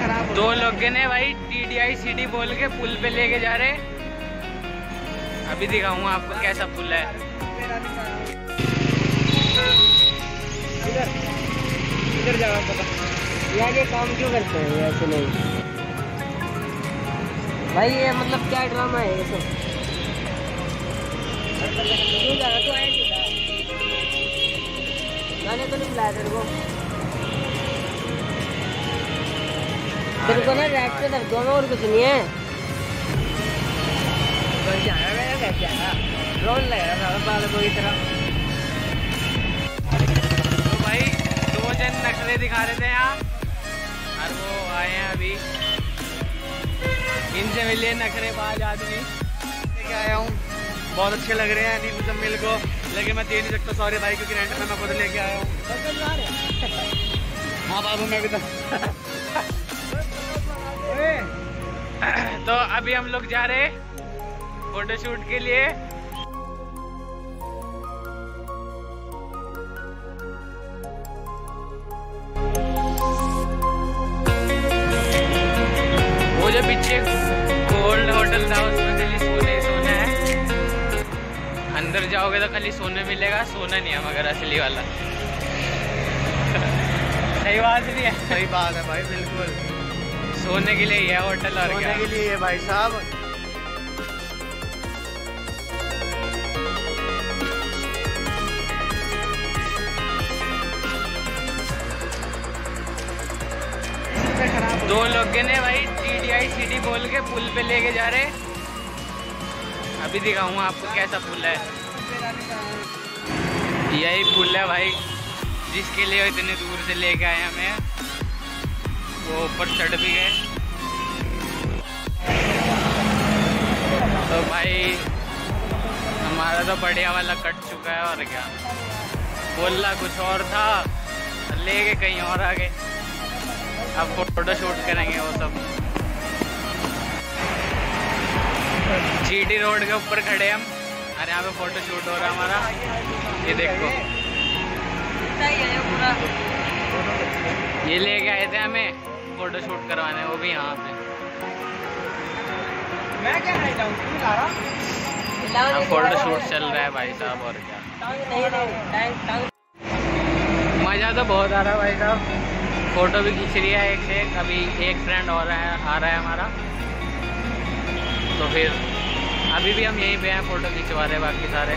दो लोग ने भाई T D I C D बोल के पुल पे लेके जा रहे। अभी दिखाऊँगा आपको कैसा पुल है। इधर जाओ ये काम क्यों करते हैं ऐसे नहीं भाई ये मतलब क्या ड्रामा है ये सब? गाने तो नहीं बुलाया तेरे को। तेरे को ना रैट पे दर्द हुआ और कुछ नहीं है। ड्रोन लगा था बालकों की तरह। तो भाई दो जन नखरे दिखा रहे थे यहाँ और वो आए हैं अभी। इनसे मिले नखरे बाज आदमी। लेके आया हूँ। बहुत अच्छे लग रहे हैं अनिल मुजम्मिल को। लेकिन मैं दे नहीं सकता सॉरी भाई क्योंकि रेंट में मैं खुद लेके आया हूँ। हाँ। बाबू मैं भी तो। तो अभी हम लोग जा रहे फोटोशूट के लिए। वो जो पीछे गोल्ड होटल था, उसमें खाली सोने सोना है। अंदर जाओगे तो खाली सोने मिलेगा, सोना नहीं है मगर असली वाला। सही बात नहीं है। सही बात है भाई, बिल्कुल। सोने के लिए ही है होटल और सोने के लिए भाई साहब। दो लोग ने भाई T D I C D बोल के पुल पे लेके जा रहे। अभी दिखाऊँगा आपको कैसा पुल है। यही पुल है भाई जिसके लिए इतने दूर से लेके आए हमें। वो ऊपर चढ़ भी गए। तो भाई हमारा तो बढ़िया वाला कट चुका है और क्या। बोलना कुछ और था ले गए कहीं और आ गए अब फ़ोटो शूट करेंगे वो सब। जीडी रोड के ऊपर खड़े हम। और यहाँ पे फ़ोटो शूट हो रहा है हमारा। ये देखो। ये लेके आए थे हमें। फ़ोटो शूट करवाने वो भी यहाँ पे। मैं क्या नहीं जाऊँ? तू ला रहा? फ़ोटो शूट चल रहा है भाई साहब और क्या। नहीं नहीं मज़ा तो बहुत आ रहा है भाई साहब। फ़ोटो भी खींच रही है एक से एक। अभी एक फ्रेंड और है आ रहा है हमारा। तो फिर अभी भी हम यहीं पे हैं फ़ोटो खिंचवा रहे हैं बाकी सारे।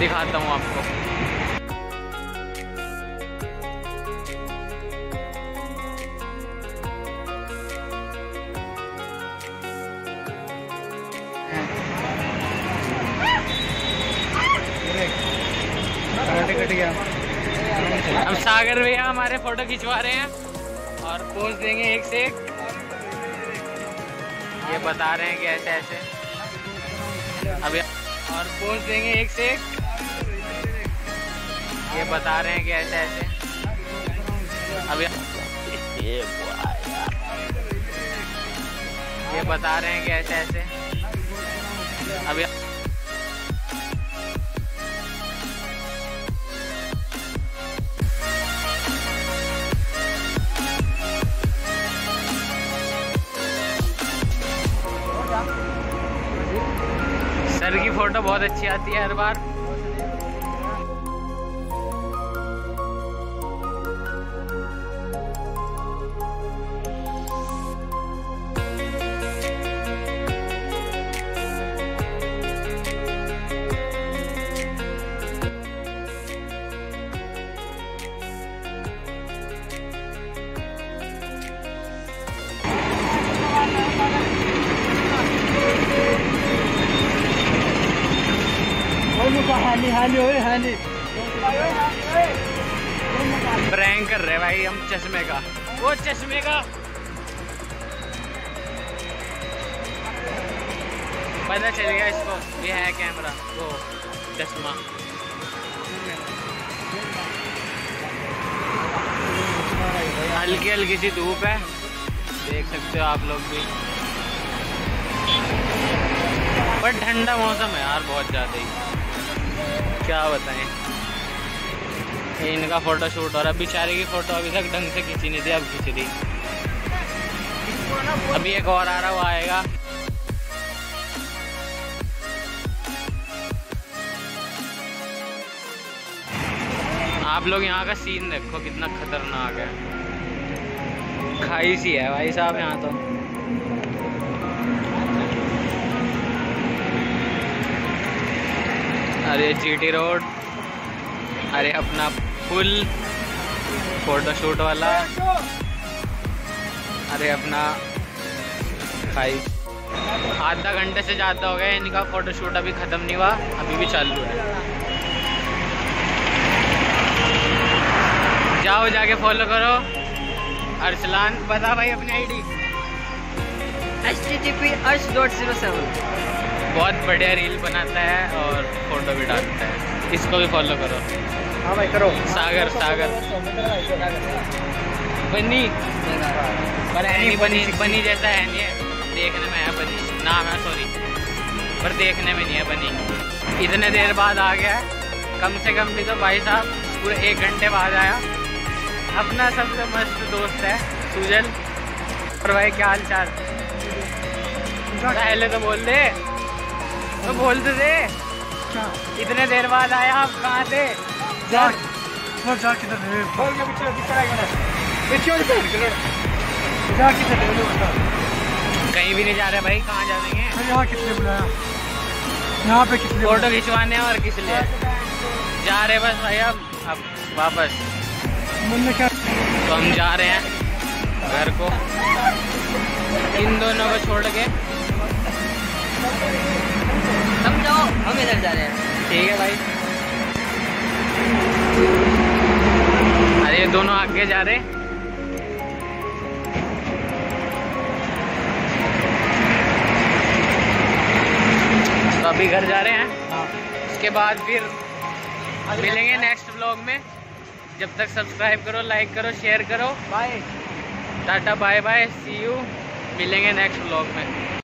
दिखाता हूँ आपको। गया। अब सागर भैया हमारे फ़ोटो खिंचवा रहे हैं और पोज देंगे एक से एक। ये बता रहे हैं कि ऐसे ऐसे। अभी और पोज देंगे एक से एक। ये बता रहे हैं कि ऐसे ऐसे। अभी ये ये बता रहे हैं कि ऐसे ऐसे। अभी सर की फ़ोटो बहुत अच्छी आती है हर बार। हानि हानि हानि प्रैंक कर रहे भाई, हम चश्मे का। वो चश्मे का। पता चल गया इसको, ये है कैमरा, वो चश्मा। हल्की हल्की सी धूप है। देख सकते हो आप लोग भी। पर ठंडा मौसम है यार, बहुत ज़्यादा ही। क्या बताएँ? इनका फ़ोटो शूट हो रहा है। बेचारे की फ़ोटो अभी तक ढंग से खींची नहीं थी, अब खींच दी। अभी एक और आ रहा वो आएगा। आप लोग यहाँ का सीन देखो, कितना खतरनाक है। खाई सी है भाई साहब यहाँ तो। अरे जीटी रोड अरे अपना फुल फोटोशूट वाला। अरे अपना खाई आधा घंटे से ज़्यादा हो गया इनका फोटोशूट अभी ख़त्म नहीं हुआ, अभी भी चालू है। जाओ, जाके फॉलो करो। अरसलान, बता भाई अपनी ID H T T P H dot zero seven बहुत बढ़िया रील बनाता है और फ़ोटो भी डालता है। इसको भी फॉलो करो। हाँ भाई करो। सागर सागर। बनी। पर है नहीं बनी बनी जैसा है नहीं है? देखने में है बनी। नाम है सॉरी पर देखने में नहीं है बनी। इतने देर बाद आ गया कम से कम भी तो भाई साहब पूरे एक घंटे बाद आया। अपना सबसे मस्त दोस्त है सुजल। और भाई क्या हाल चाल पहले तो बोल दे। तो बोल दे। दे इतने देर बाद आया आप कहाँ थे? जा जा किधर है? के पीछे दिखा है ना पीछे जा किधर कहीं भी नहीं जा रहे भाई कहाँ जाएँगे यहाँ किसने बुलाया? यहाँ पे किसने फ़ोटो खिंचवाने और किस लिए? जा रहे बस भाई अब अब वापस। क्या? तो हम जा रहे हैं घर को। इन दोनों को छोड़ के। ठीक है भाई। अरे दोनों आगे जा रहे। तो अभी घर जा रहे हैं। उसके बाद फिर मिलेंगे नेक्स्ट व्लॉग में। जब तक सब्सक्राइब करो लाइक करो शेयर करो। Bye ta ta bye bye see you मिलेंगे नेक्स्ट व्लॉग में।